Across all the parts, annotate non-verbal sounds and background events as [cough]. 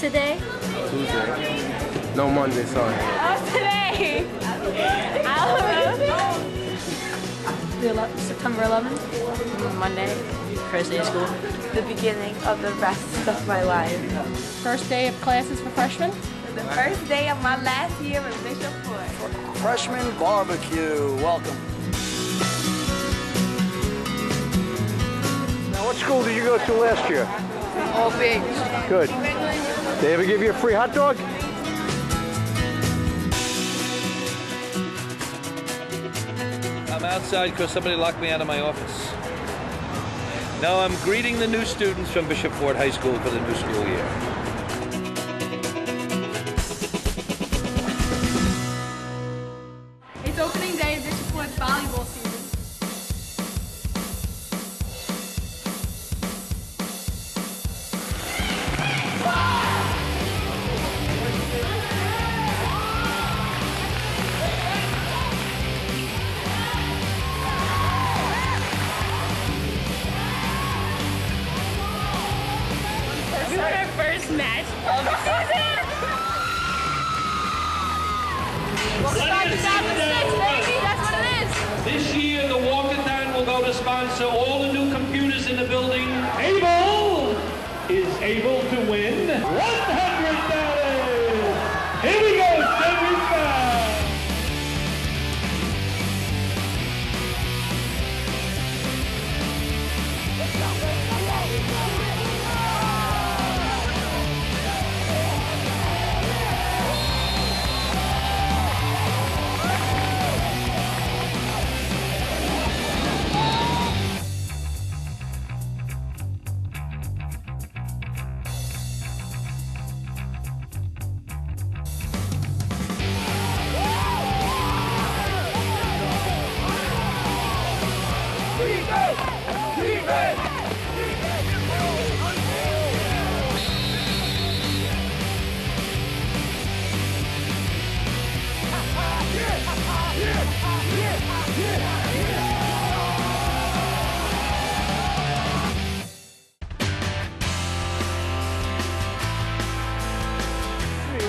So what's today? Tuesday. No Monday, sorry. Oh, today. September 11th, Monday, first day of school. The beginning of the rest of my life. First day of classes for freshmen. The first day of my last year in Bishop Ford. Freshman barbecue. Welcome. Now, what school did you go to last year? All big. Good. They ever give you a free hot dog? I'm outside because somebody locked me out of my office. Now I'm greeting the new students from Bishop Ford High School for the new school year.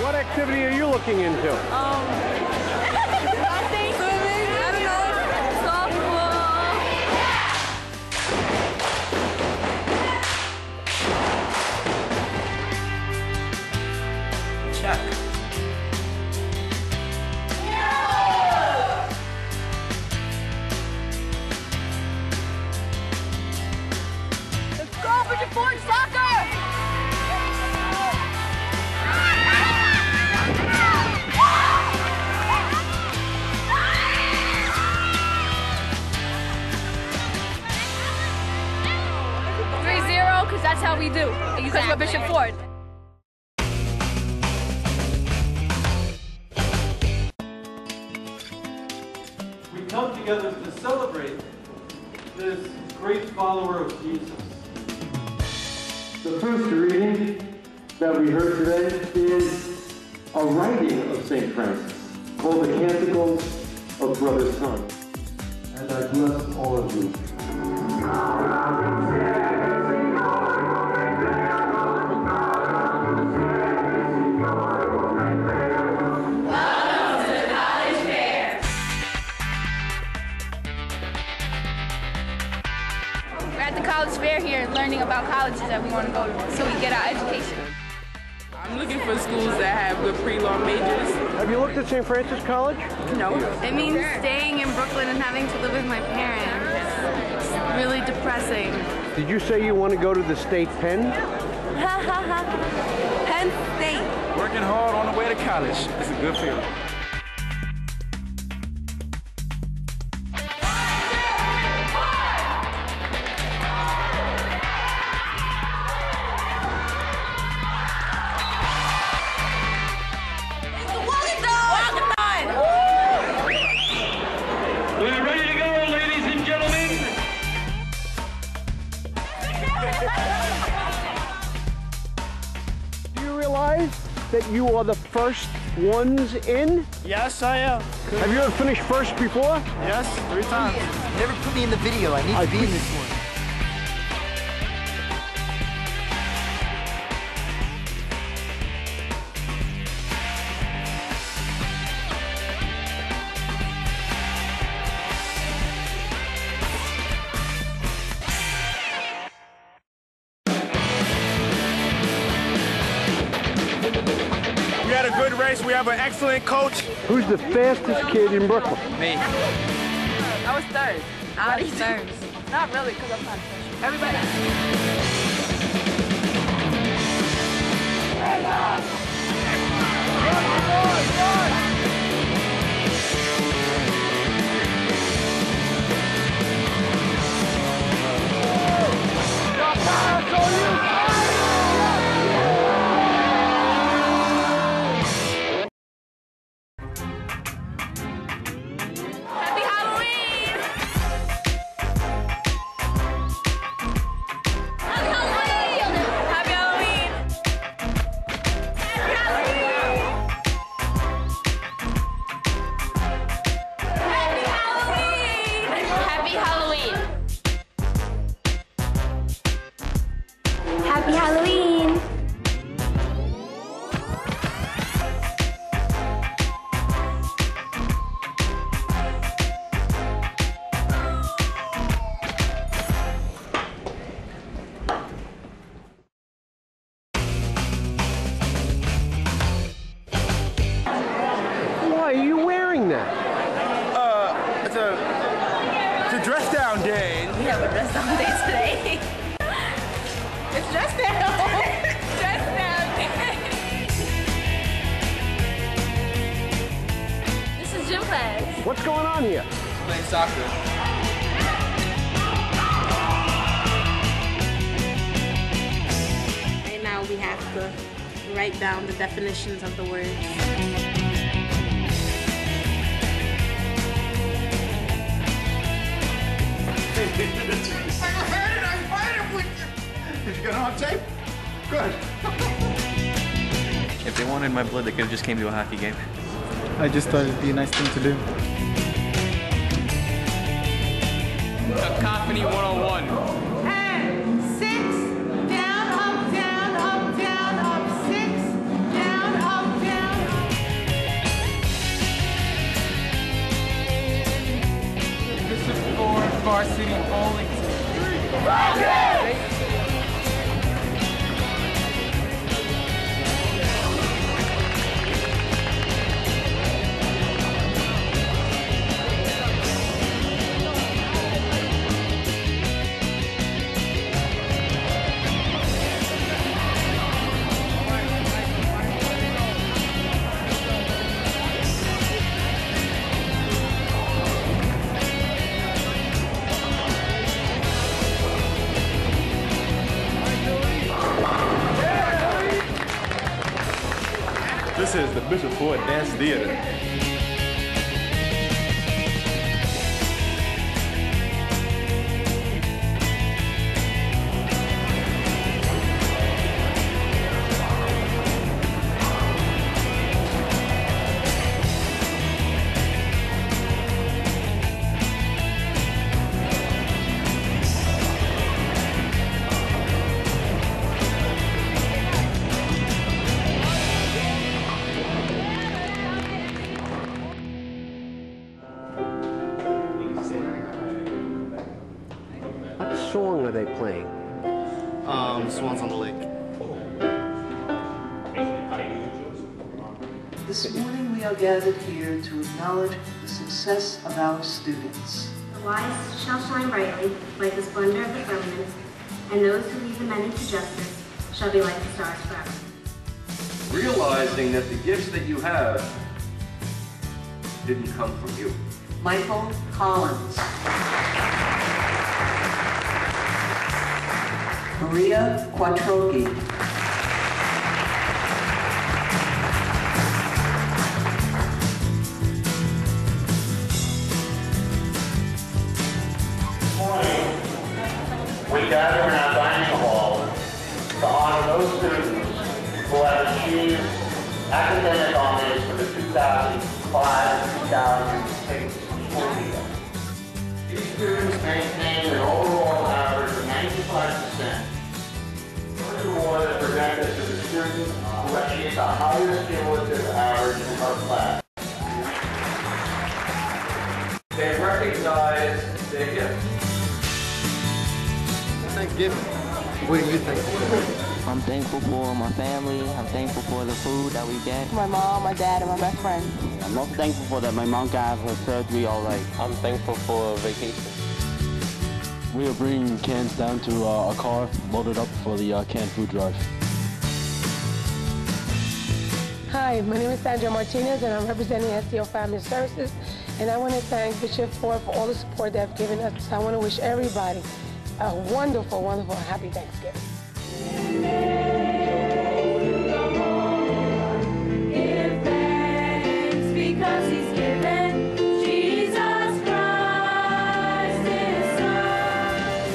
What activity are you looking into? Um, come together to celebrate this great follower of Jesus. The first reading that we heard today is a writing of St. Francis called the Canticles of Brother Sun. And I bless all of you. About colleges that we want to go to so we get our education. I'm looking for schools that have good pre-law majors. Have you looked at St. Francis College? No. It means staying in Brooklyn and having to live with my parents. It's really depressing. Did you say you want to go to the state pen? Penn State. [laughs] Working hard on the way to college. It's a good feeling. You are the first ones in? Yes, I am. Have you ever finished first before? Yes, three times. Never put me in the video. I need I to be in this one. Who's the fastest kid in Brooklyn? Me. I was third. I was third. Not really, because I'm not Everybody. Happy down the definitions of the words. [laughs] Did you get on tape? Good. If they wanted my blood, they could have just came to a hockey game. I just thought it'd be a nice thing to do. Cacophony 101. Varsity bowling This is the Bishop Ford Dance Theater. Success of our students. The wise shall shine brightly like the splendor of the firmament, and those who lead the men into justice shall be like the stars forever. Realizing that the gifts that you have didn't come from you. Michael Collins. Maria Quattrochi. Academic honors for the 2005-2006 school year. These students maintained an overall average of 95%. Furthermore, they presented to the students who achieved the highest cumulative average in her class. They recognize their gifts. Thanksgiving. What do you think? I'm thankful for my family. I'm thankful for the food that we get. My mom, my dad, and my best friend. I'm most thankful for that my mom got her surgery all right. I'm thankful for vacation. We are bringing cans down to uh, a car loaded up for the uh, canned food drive. Hi, my name is Sandra Martinez and I'm representing SDO Family Services and I want to thank Bishop Ford for all the support they've given us. I want to wish everybody a wonderful, wonderful, happy Thanksgiving. Because he's given Jesus Christ his son.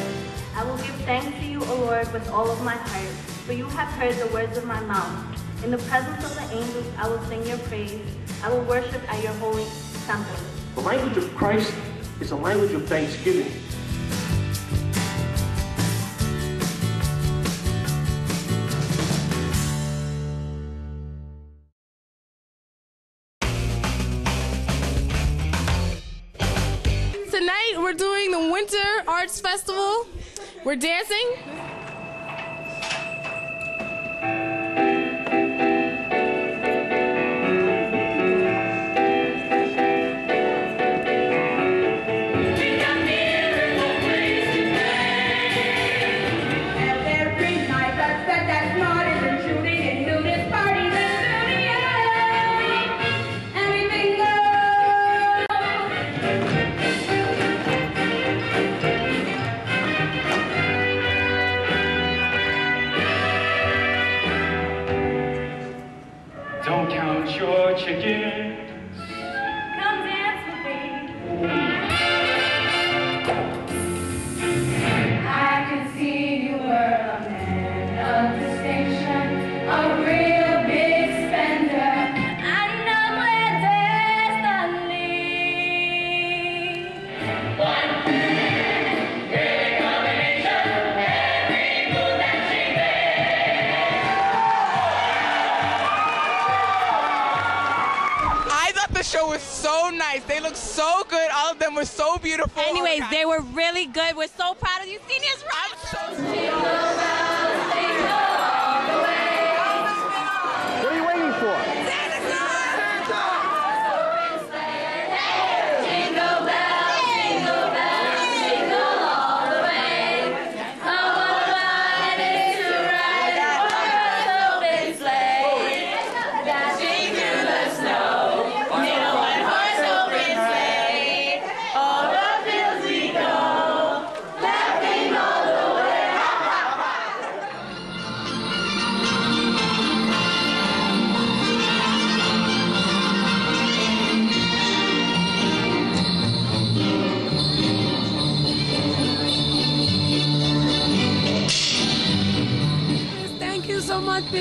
I will give thanks to you, O Lord, with all of my heart, for you have heard the words of my mouth. In the presence of the angels, I will sing your praise. I will worship at your holy temple. The language of Christ is a language of thanksgiving. We're dancing.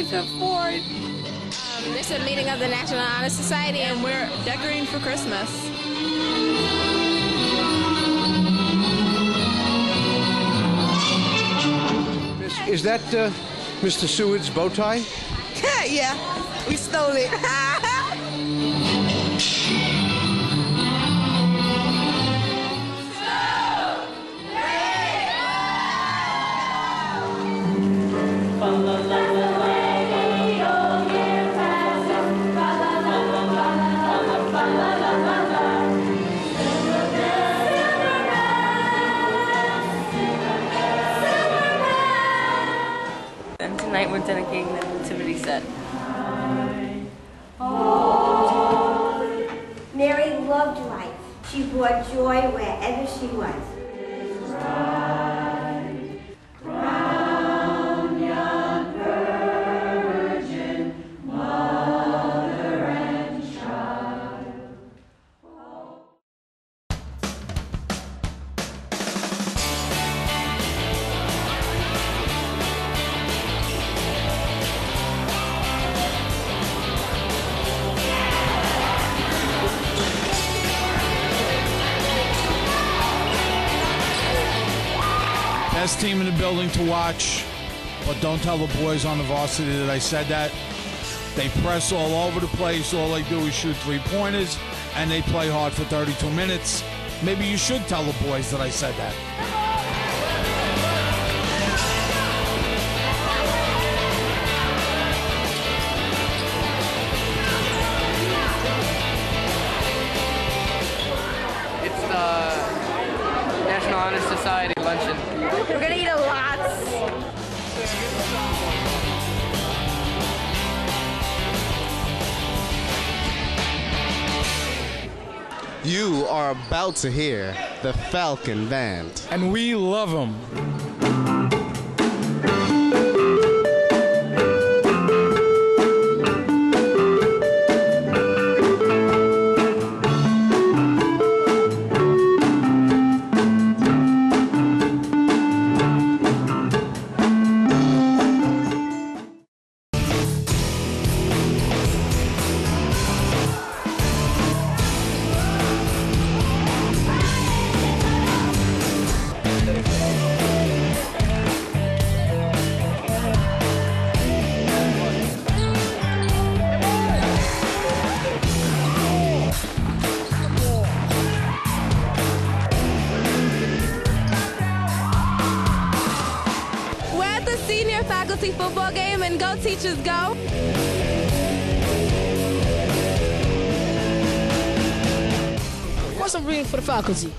So much, Bishop Ford. Um, this is a meeting of the National Honor Society, and we're decorating for Christmas. Is that uh, Mr. Seward's bow tie? [laughs] yeah, we stole it. [laughs] wherever building to watch, but don't tell the boys on the varsity that I said that. They press all over the place. All they do is shoot three pointers, and they play hard for 32 minutes. Maybe you should tell the boys that I said that. About to hear the Falcon Band. And we love them. I'm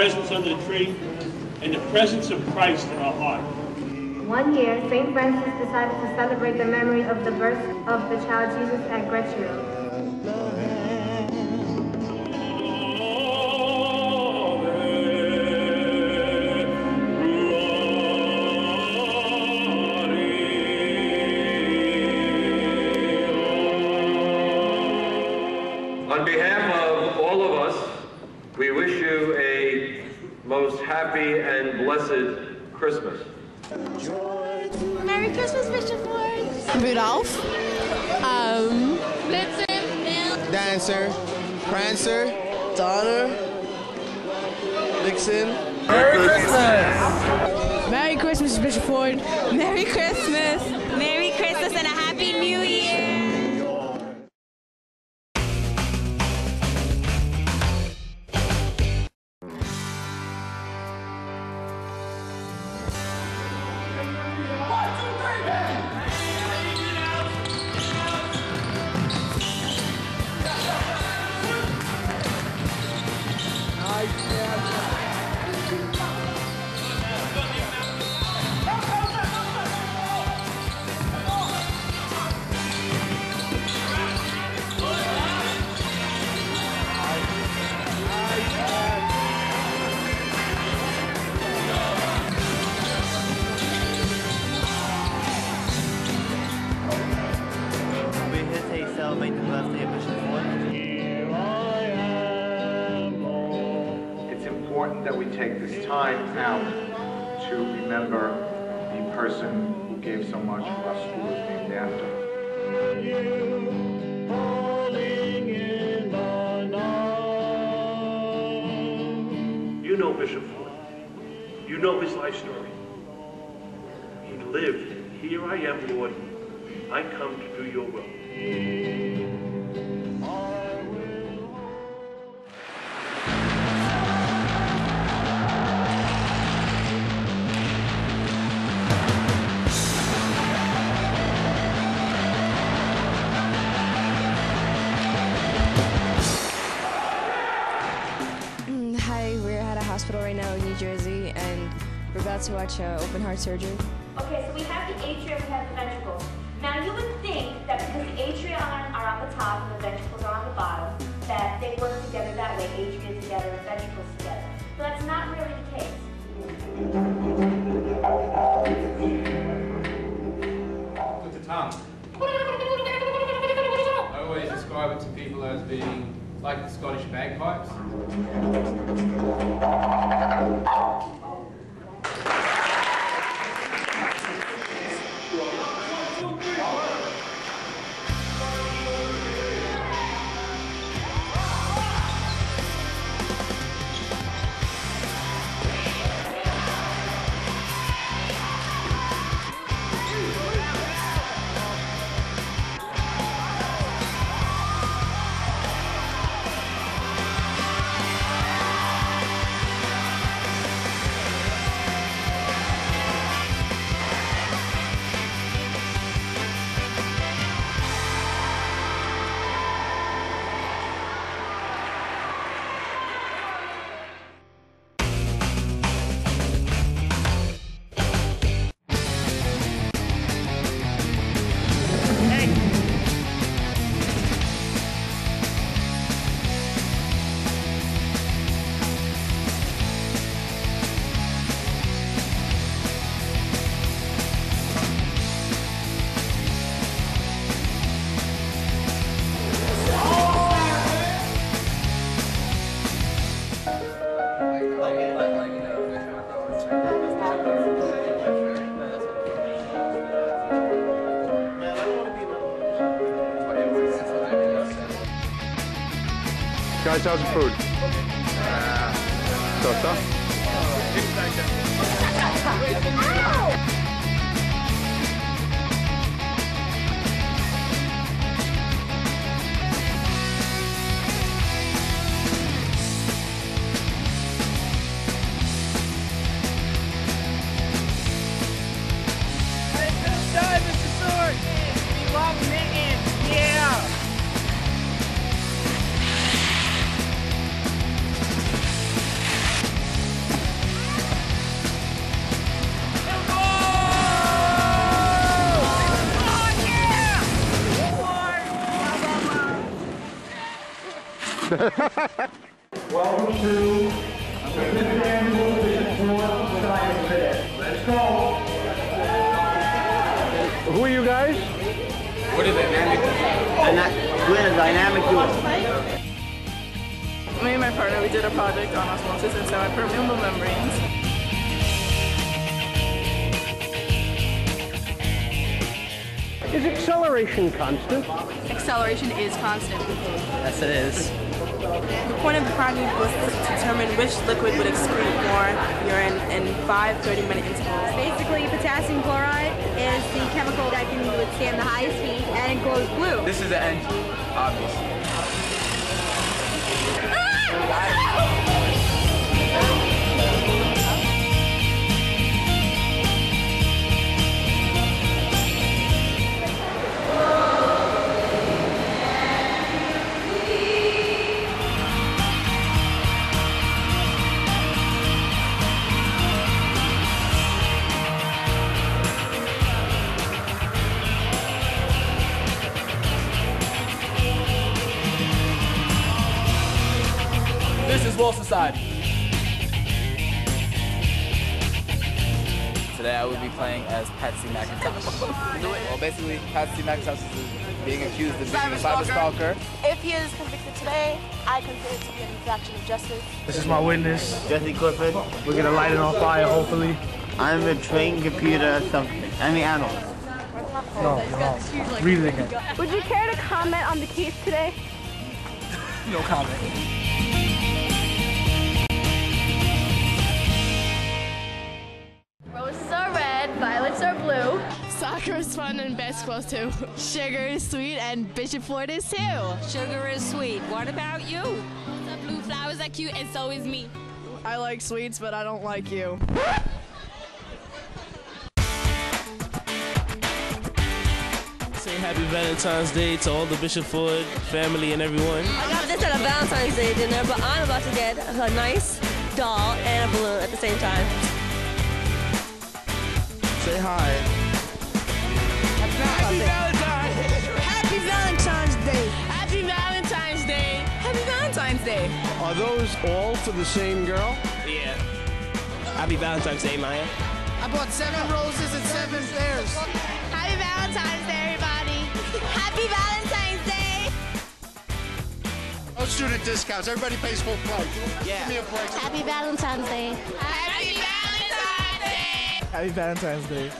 presents under the tree, and the presence of Christ in our heart. One year, St. Francis decided to celebrate the memory of the birth of the child Jesus at Greccio. Dancer, Prancer, Donner, Vixen. Merry Christmas! Merry Christmas, Bishop Ford. Merry Christmas. Merry Lord. I come to do your will. Mm, Hi, we're at a hospital right now in New Jersey, and we're about to watch uh, open heart surgery. Okay, so we have the atria, we have the ventricles. Now you would think that because the atria are, on the top and the ventricles are on the bottom, that they work together that way, atria together and ventricles together. But that's not really the case. With the tongue. I always describe it to people as being like the Scottish bagpipes. Guys, how's the food? Five 30-minute intervals. Basically, potassium chloride is the chemical that can withstand the highest heat and it glows blue. This is the end, obviously. Ah! This is Society. Today I will be playing as Patsy McIntosh. well, basically, Patsy McIntosh is being accused of being a cyber stalker. If he is convicted today, I consider it to be an infraction of justice. This is my witness, Jesse Clifford. We're gonna light it on fire, hopefully. I'm a trained computer something. I mean analyst. No, no. Read it. Would you care to comment on the case today? No comment. Soccer is fun and basketball too. [laughs] Sugar is sweet and Bishop Ford is too. Sugar is sweet. What about you? The blue flowers are cute and so is me. I like sweets, but I don't like you. Say happy Valentine's Day to all the Bishop Ford family and everyone. I got this at a Valentine's Day dinner, but I'm about to get a nice doll and a balloon at the same time. Say hi. Happy Valentine's! Happy Valentine's Day! Happy Valentine's Day. Happy Valentine's Day. Are those all for the same girl? Yeah. Happy Valentine's Day, Maya. I bought seven roses and seven pears. Happy Valentine's Day, everybody. Happy Valentine's Day. No student discounts. Everybody pays full price. Yeah. Give me a break. Happy Valentine's Day. Happy Valentine's Day. Happy Valentine's Day.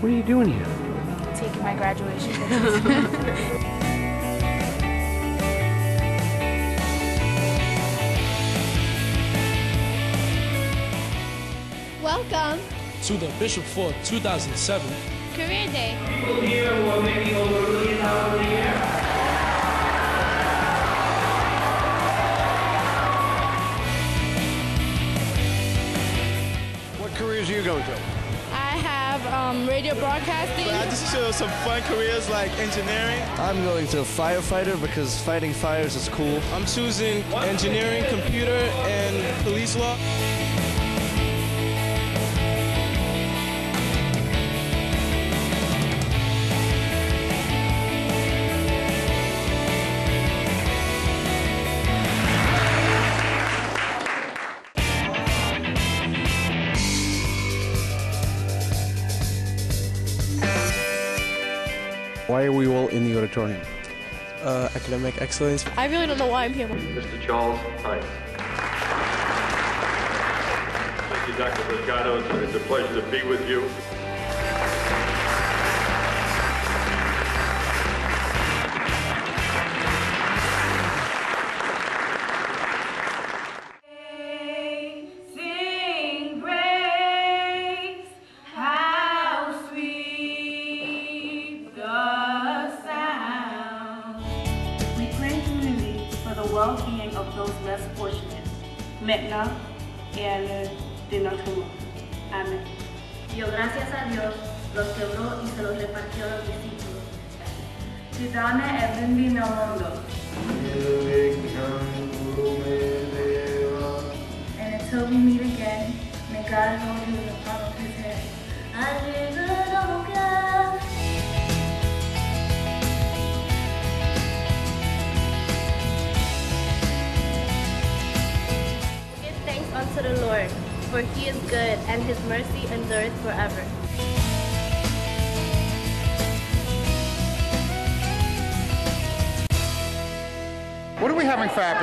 What are you doing here? Taking my graduation pictures. [laughs] Welcome. To the Bishop Ford 2007 Career Day. People here who are making over a million dollars a year. What careers are you going to? I have um, radio broadcasting. I just chose some fun careers like engineering. I'm going to firefighter because fighting fires is cool. I'm choosing engineering, computer, and police law. Auditorium? Uh, academic excellence. I really don't know why I'm here. Mr. Charles Hines. Thank you, Dr. Mercado. It's- It's a pleasure to be with you.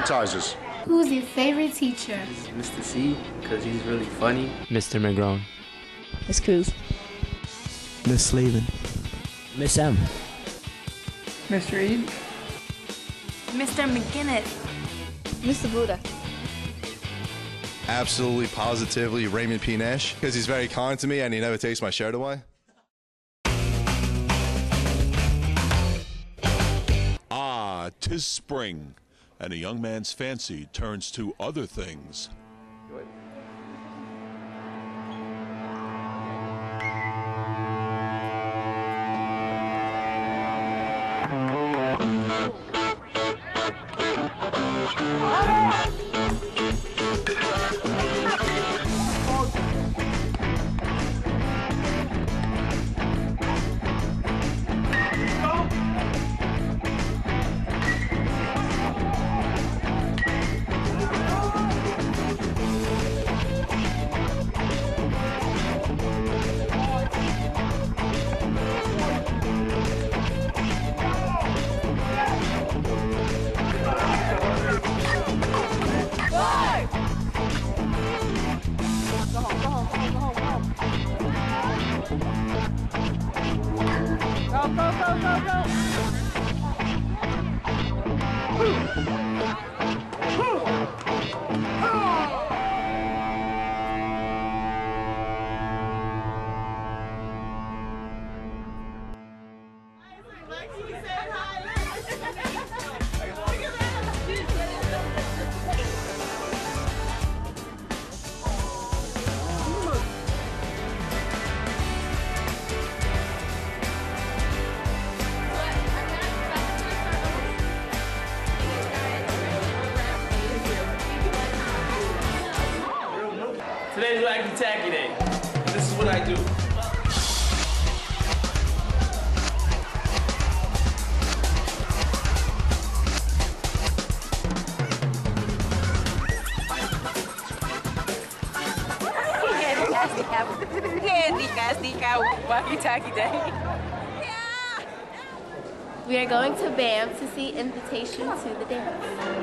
Appetizers? Who's your favorite teacher? Mr. C, because he's really funny. Mr. McGrone. Miss Cruz. Miss Slavin. Miss M. Mr. Reed. Mr. McGinnis. Mr. Buddha. Absolutely, positively, Raymond P. Nash, because he's very kind to me and he never takes my shirt away. Ah, tis spring, and a young man's fancy turns to other things. BAM to see Invitation to the Dance.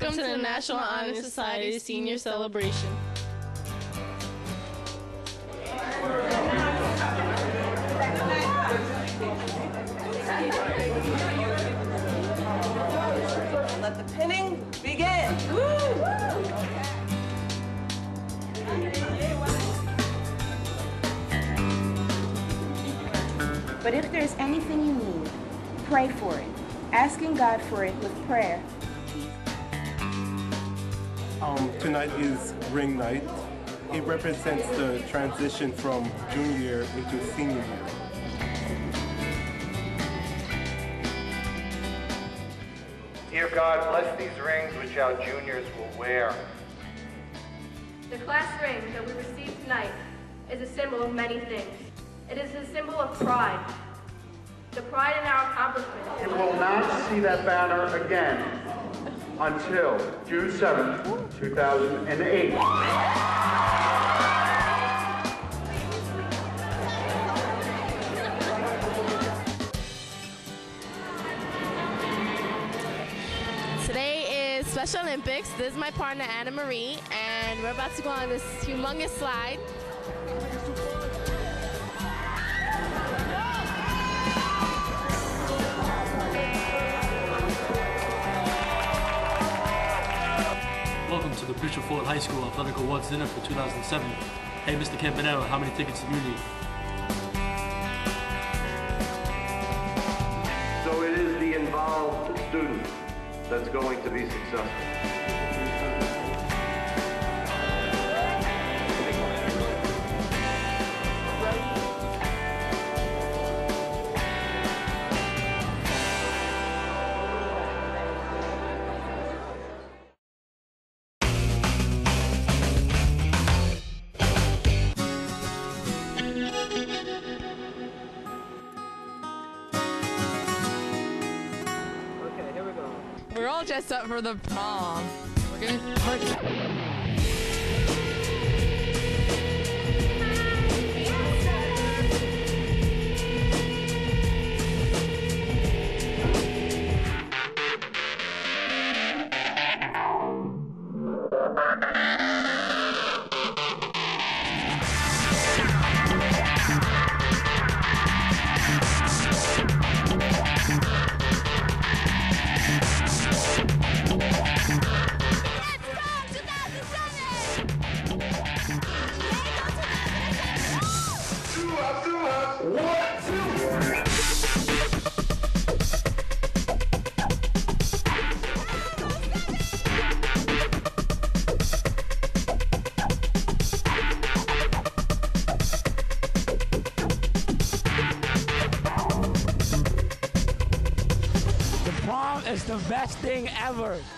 Welcome to the National Honor Society Senior Celebration. Let the pinning begin. But if there's anything you need, pray for it. Asking God for it with prayer. Um, tonight is ring night. It represents the transition from junior year into senior year. Dear God, bless these rings which our juniors will wear. The class ring that we received tonight is a symbol of many things. It is a symbol of pride. The pride in our accomplishments. You will not see that banner again until June 7th, 2008. Today is Special Olympics. This is my partner Anna Marie, and we're about to go on this humongous slide. The Bishop Ford High School Athletic Awards Dinner for 2007. Hey, Mr. Campanero, how many tickets do you need? So it is the involved student that's going to be successful. We're all dressed up for the prom. We're gonna. Ever.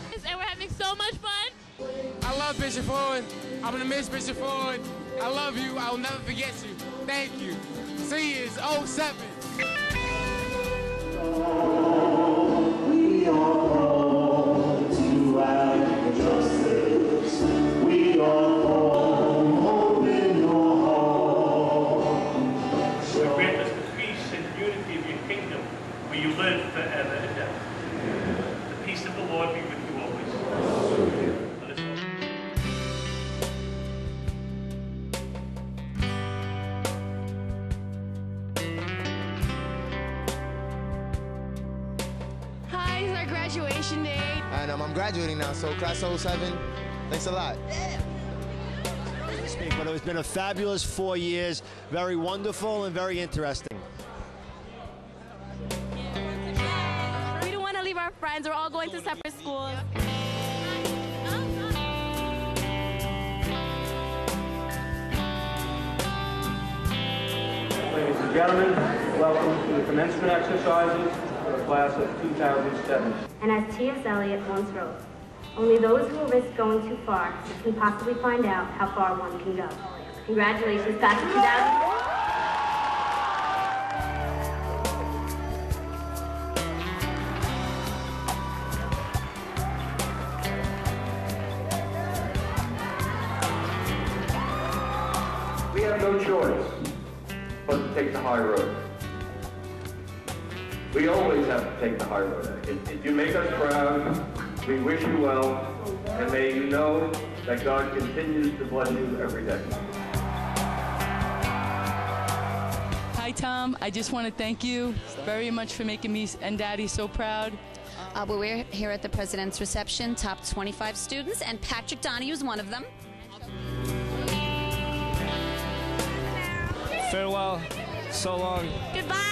Class 07, thanks a lot. speak, but it's been a fabulous four years, very wonderful and very interesting. We don't want to leave our friends. We're all going to separate schools. Ladies and gentlemen, welcome to the commencement exercises for the class of 2007. And as T.S. Eliot once wrote, only those who will risk going too far can possibly find out how far one can go. Congratulations, Class of 2000. We have no choice but to take the high road. We always have to take the high road. If, if you make us proud, we wish you well, and may you know that God continues to bless you every day. Hi, Tom. I just want to thank you very much for making me and Daddy so proud. Uh, but we're here at the president's reception, top 25 students, and Patrick Donahue is one of them. Farewell. So long. Goodbye.